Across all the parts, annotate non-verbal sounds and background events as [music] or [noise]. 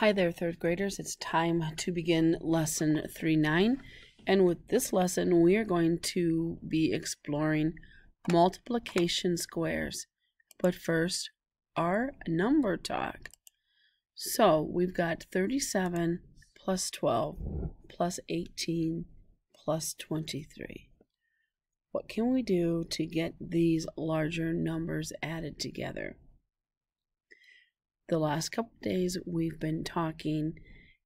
Hi there, third graders. It's time to begin lesson 3-9. And with this lesson, we are going to be exploring multiplication squares. But first, our number talk. So we've got 37 plus 12 plus 18 plus 23. What can we do to get these larger numbers added together? The last couple days we've been talking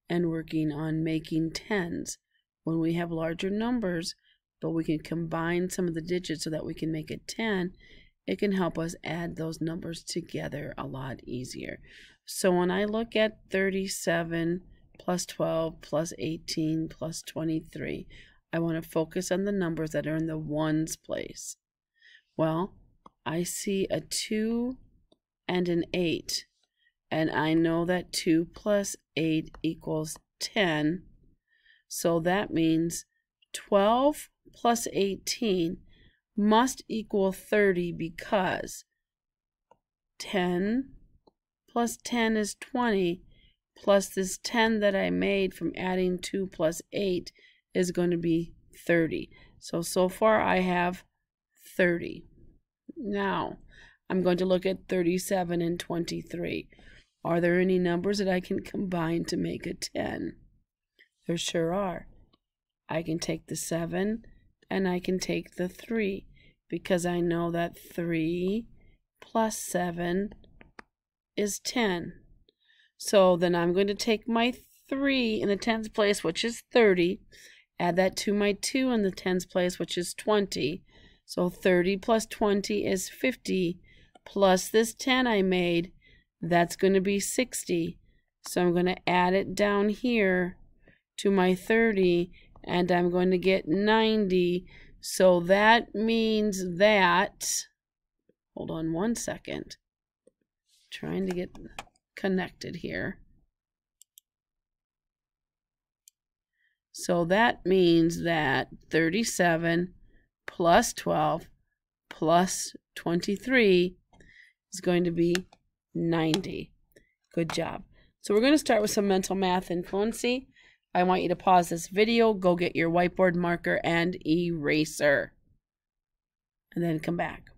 and working on making tens. When we have larger numbers but we can combine some of the digits so that we can make it 10 it can help us add those numbers together a lot easier. So when I look at 37 plus 12 plus 18 plus 23 I want to focus on the numbers that are in the ones place. Well I see a 2 and an 8 and I know that 2 plus 8 equals 10. So that means 12 plus 18 must equal 30 because 10 plus 10 is 20 plus this 10 that I made from adding 2 plus 8 is going to be 30. So, so far I have 30. Now, I'm going to look at 37 and 23. Are there any numbers that I can combine to make a 10? There sure are. I can take the 7 and I can take the 3 because I know that 3 plus 7 is 10. So then I'm going to take my 3 in the tens place, which is 30, add that to my 2 in the tens place, which is 20. So 30 plus 20 is 50, plus this 10 I made that's going to be 60. So I'm going to add it down here to my 30 and I'm going to get 90. So that means that, hold on one second, trying to get connected here. So that means that 37 plus 12 plus 23 is going to be 90. Good job. So we're going to start with some mental math and fluency. I want you to pause this video, go get your whiteboard marker and eraser, and then come back.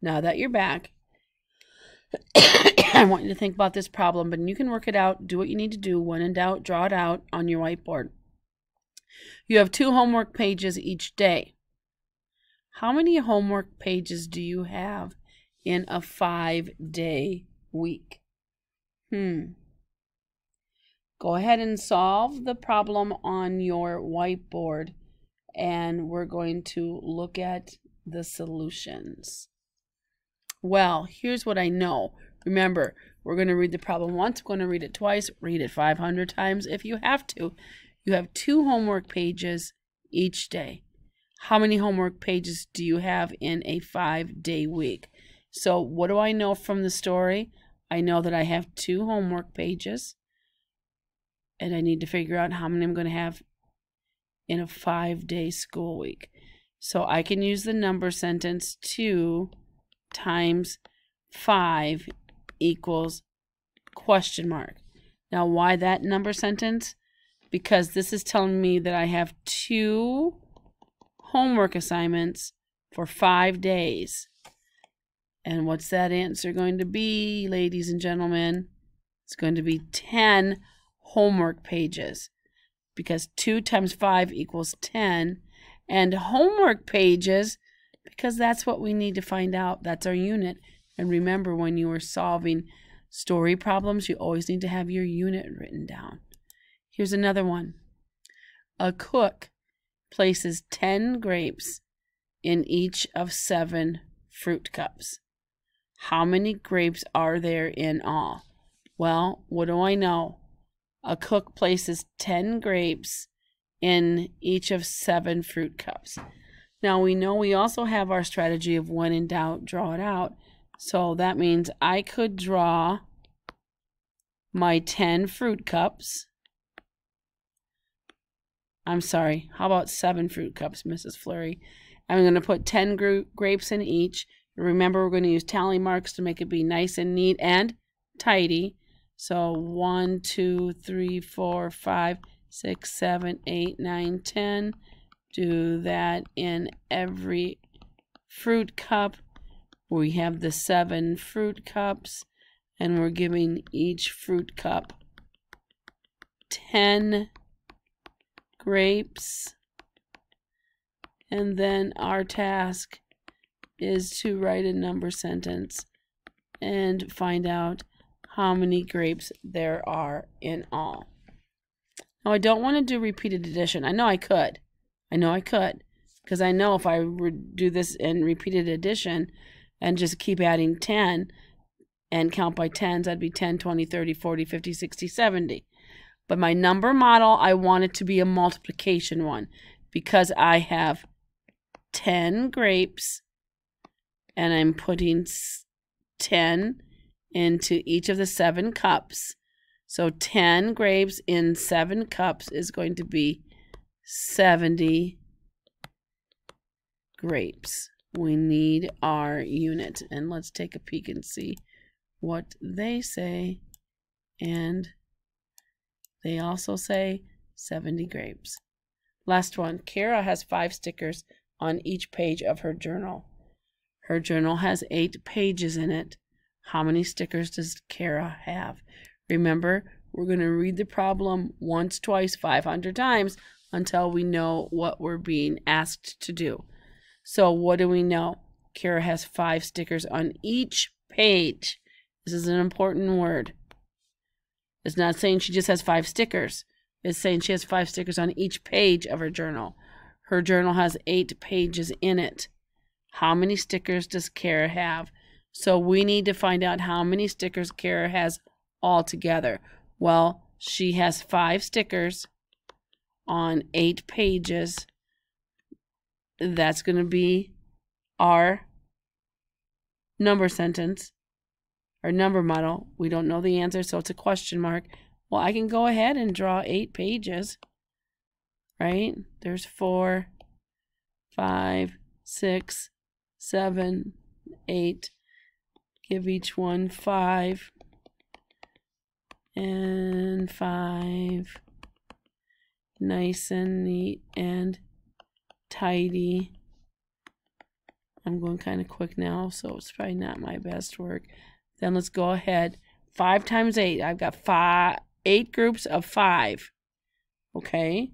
Now that you're back, [coughs] I want you to think about this problem, but you can work it out, do what you need to do. When in doubt, draw it out on your whiteboard. You have two homework pages each day. How many homework pages do you have in a five day week? Hmm. Go ahead and solve the problem on your whiteboard, and we're going to look at the solutions. Well, here's what I know. Remember, we're going to read the problem once, we're going to read it twice, read it 500 times if you have to. You have two homework pages each day how many homework pages do you have in a five day week? So, what do I know from the story? I know that I have two homework pages, and I need to figure out how many I'm going to have in a five day school week. So, I can use the number sentence 2 times 5 equals question mark. Now, why that number sentence? Because this is telling me that I have two homework assignments for five days. And what's that answer going to be, ladies and gentlemen? It's going to be 10 homework pages because 2 times 5 equals 10. And homework pages, because that's what we need to find out. That's our unit. And remember, when you are solving story problems, you always need to have your unit written down. Here's another one. A cook places 10 grapes in each of seven fruit cups. How many grapes are there in all? Well, what do I know? A cook places 10 grapes in each of seven fruit cups. Now we know we also have our strategy of when in doubt, draw it out. So that means I could draw my 10 fruit cups I'm sorry. How about seven fruit cups, Mrs. Flurry? I'm going to put 10 grapes in each. Remember, we're going to use tally marks to make it be nice and neat and tidy. So one, two, three, four, five, six, seven, eight, nine, ten. Do that in every fruit cup. We have the seven fruit cups, and we're giving each fruit cup 10 grapes. And then our task is to write a number sentence and find out how many grapes there are in all. Now, I don't want to do repeated addition. I know I could. I know I could. Because I know if I would do this in repeated addition and just keep adding 10 and count by tens, that'd be 10, 20, 30, 40, 50, 60, 70. But my number model, I want it to be a multiplication one because I have 10 grapes and I'm putting 10 into each of the seven cups. So 10 grapes in seven cups is going to be 70 grapes. We need our unit. And let's take a peek and see what they say. And they also say 70 grapes. Last one. Kara has five stickers on each page of her journal. Her journal has eight pages in it. How many stickers does Kara have? Remember, we're going to read the problem once, twice, 500 times until we know what we're being asked to do. So, what do we know? Kara has five stickers on each page. This is an important word. It's not saying she just has five stickers. It's saying she has five stickers on each page of her journal. Her journal has eight pages in it. How many stickers does Kara have? So we need to find out how many stickers Kara has altogether. Well, she has five stickers on eight pages. That's going to be our number sentence, our number model. We don't know the answer, so it's a question mark. Well, I can go ahead and draw eight pages, right? There's four, five, six, seven, eight. Give each one five and five. Nice and neat and tidy. I'm going kind of quick now, so it's probably not my best work. Then let's go ahead. Five times eight. I've got five, eight groups of five. Okay.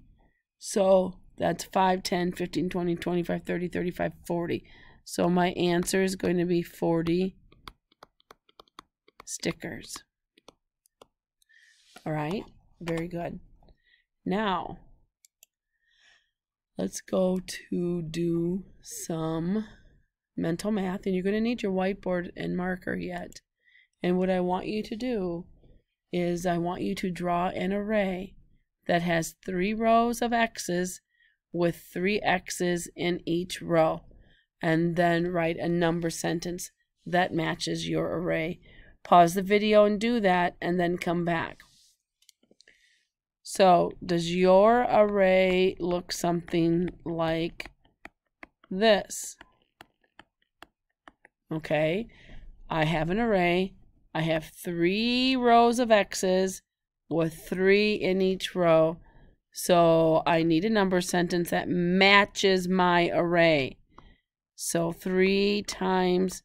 So that's 5, 10, 15, 20, 25, 30, 35, 40. So my answer is going to be 40 stickers. All right, very good. Now, let's go to do some mental math, and you're going to need your whiteboard and marker yet. And what I want you to do is I want you to draw an array that has three rows of X's with three X's in each row and then write a number sentence that matches your array. Pause the video and do that, and then come back. So, does your array look something like this? Okay, I have an array. I have three rows of X's with three in each row. So I need a number sentence that matches my array. So 3 times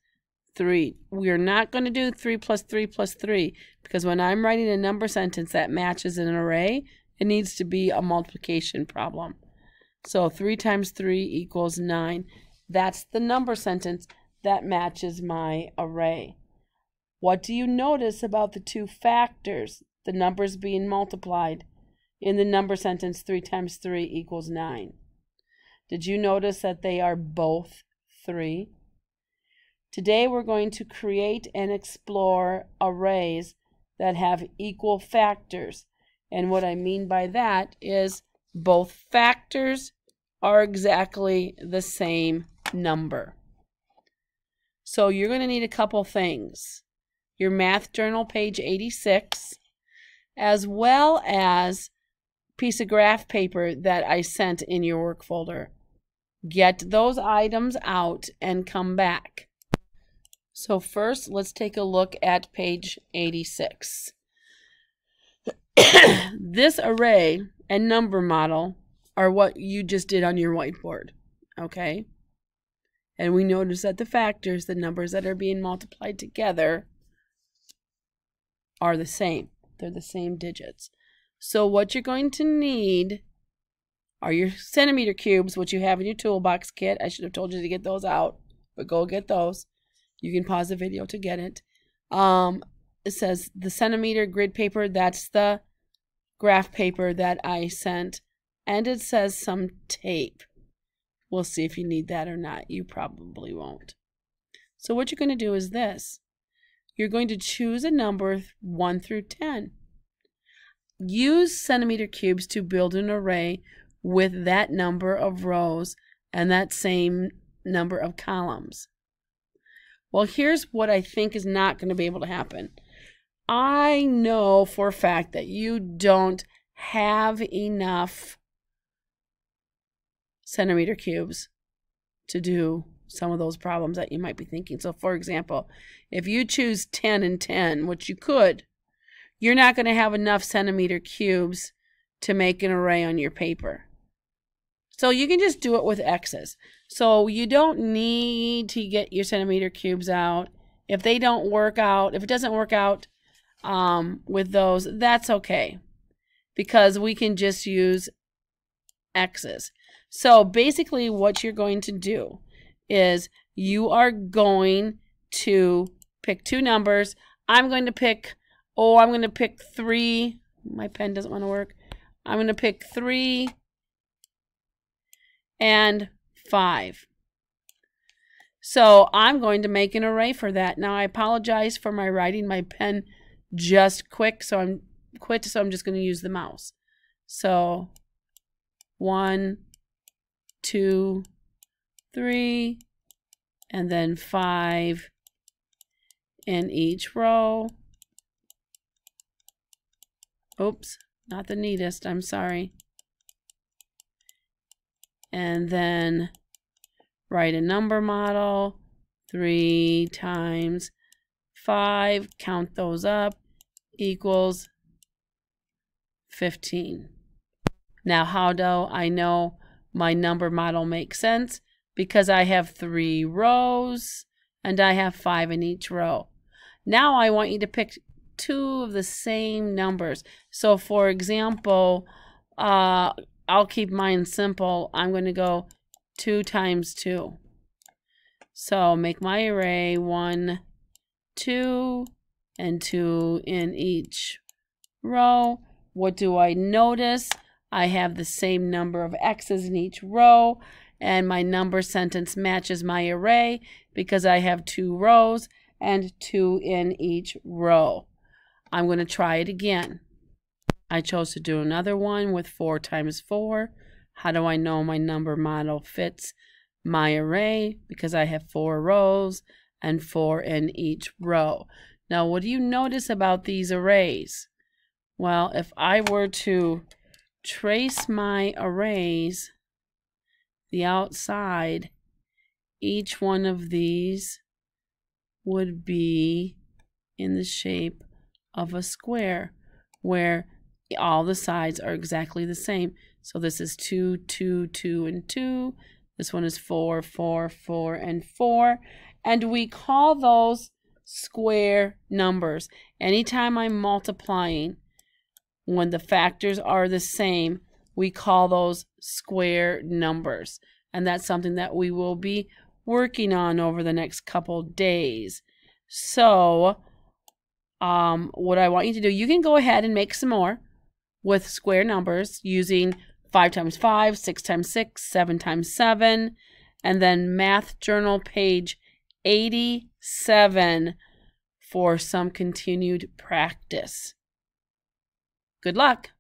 3. We are not going to do 3 plus 3 plus 3 because when I'm writing a number sentence that matches an array, it needs to be a multiplication problem. So 3 times 3 equals 9. That's the number sentence that matches my array. What do you notice about the two factors, the numbers being multiplied? In the number sentence, 3 times 3 equals 9. Did you notice that they are both 3. Today we're going to create and explore arrays that have equal factors. And what I mean by that is both factors are exactly the same number. So you're going to need a couple things. Your math journal, page 86, as well as piece of graph paper that I sent in your work folder. Get those items out and come back. So first, let's take a look at page 86. [coughs] this array and number model are what you just did on your whiteboard, okay? And we notice that the factors, the numbers that are being multiplied together, are the same. They're the same digits. So what you're going to need are your centimeter cubes, which you have in your toolbox kit. I should have told you to get those out, but go get those. You can pause the video to get it. Um, it says the centimeter grid paper. That's the graph paper that I sent. And it says some tape. We'll see if you need that or not. You probably won't. So what you're going to do is this. You're going to choose a number 1 through 10. Use centimeter cubes to build an array with that number of rows and that same number of columns. Well, here's what I think is not going to be able to happen. I know for a fact that you don't have enough centimeter cubes to do some of those problems that you might be thinking. So, for example, if you choose 10 and 10, which you could, you're not going to have enough centimeter cubes to make an array on your paper. So you can just do it with X's. So you don't need to get your centimeter cubes out. If they don't work out, if it doesn't work out um, with those, that's okay. Because we can just use X's. So basically what you're going to do is you are going to pick two numbers. I'm going to pick, oh, I'm going to pick three. My pen doesn't want to work. I'm going to pick three and 5. So I'm going to make an array for that. Now I apologize for my writing my pen just quick, so I'm quit, so I'm just going to use the mouse. So one, two, three, and then five in each row. Oops, not the neatest, I'm sorry and then write a number model, 3 times 5, count those up, equals 15. Now, how do I know my number model makes sense? Because I have three rows and I have five in each row. Now I want you to pick two of the same numbers. So for example, uh, I'll keep mine simple. I'm going to go 2 times 2. So make my array 1, 2, and 2 in each row. What do I notice? I have the same number of x's in each row, and my number sentence matches my array because I have two rows and 2 in each row. I'm going to try it again. I chose to do another one with 4 times 4. How do I know my number model fits my array? Because I have 4 rows and 4 in each row. Now, what do you notice about these arrays? Well, if I were to trace my arrays, the outside, each one of these would be in the shape of a square where all the sides are exactly the same. So this is 2, 2, 2, and 2. This one is 4, 4, 4, and 4. And we call those square numbers. Anytime I'm multiplying, when the factors are the same, we call those square numbers. And that's something that we will be working on over the next couple days. So, um, what I want you to do, you can go ahead and make some more with square numbers using 5 times 5, 6 times 6, 7 times 7, and then Math Journal page 87 for some continued practice. Good luck!